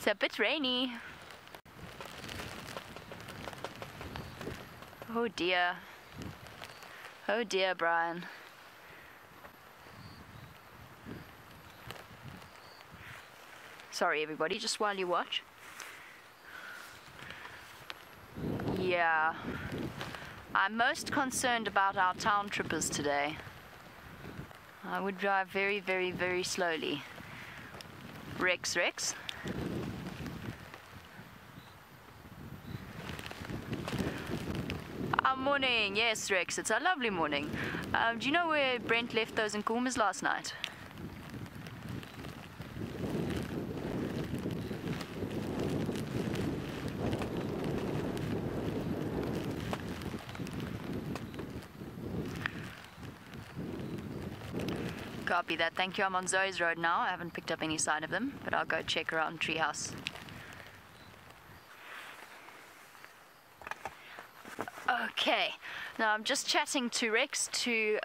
It's a bit rainy. Oh dear. Oh dear, Brian. Sorry, everybody, just while you watch. Yeah. I'm most concerned about our town trippers today. I would drive very, very, very slowly. Rex, Rex. Morning, yes, Rex. It's a lovely morning. Um, do you know where Brent left those Nkumas last night? Copy that. Thank you. I'm on Zoe's Road now. I haven't picked up any sign of them, but I'll go check around Treehouse. Okay. Now I'm just chatting to Rex to